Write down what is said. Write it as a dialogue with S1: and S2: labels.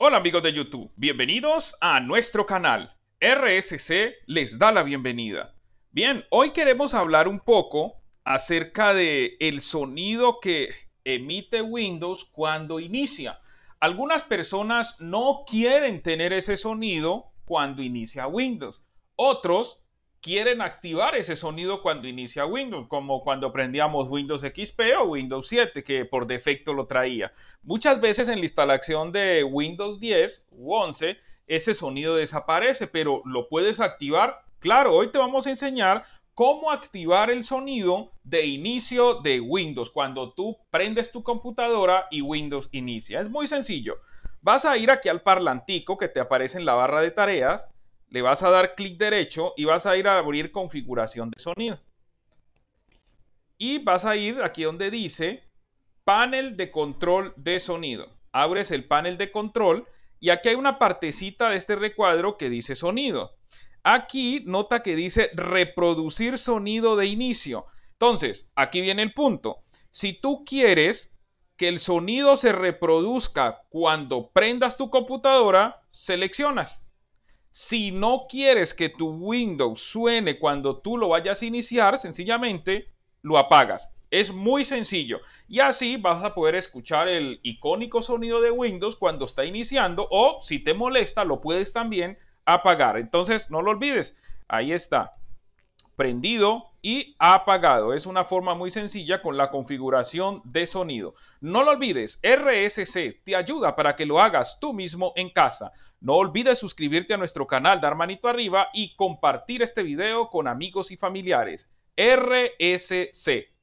S1: Hola amigos de YouTube, bienvenidos a nuestro canal. RSC les da la bienvenida. Bien, hoy queremos hablar un poco acerca de el sonido que emite Windows cuando inicia. Algunas personas no quieren tener ese sonido cuando inicia Windows. Otros quieren activar ese sonido cuando inicia Windows, como cuando prendíamos Windows XP o Windows 7, que por defecto lo traía. Muchas veces en la instalación de Windows 10 u 11, ese sonido desaparece, pero lo puedes activar. Claro, hoy te vamos a enseñar cómo activar el sonido de inicio de Windows cuando tú prendes tu computadora y Windows inicia. Es muy sencillo. Vas a ir aquí al parlantico que te aparece en la barra de tareas le vas a dar clic derecho y vas a ir a abrir configuración de sonido. Y vas a ir aquí donde dice panel de control de sonido. Abres el panel de control y aquí hay una partecita de este recuadro que dice sonido. Aquí nota que dice reproducir sonido de inicio. Entonces, aquí viene el punto. Si tú quieres que el sonido se reproduzca cuando prendas tu computadora, seleccionas. Si no quieres que tu Windows suene cuando tú lo vayas a iniciar, sencillamente lo apagas. Es muy sencillo. Y así vas a poder escuchar el icónico sonido de Windows cuando está iniciando o si te molesta lo puedes también apagar. Entonces no lo olvides. Ahí está prendido y apagado. Es una forma muy sencilla con la configuración de sonido. No lo olvides, RSC te ayuda para que lo hagas tú mismo en casa. No olvides suscribirte a nuestro canal, dar manito arriba y compartir este video con amigos y familiares. RSC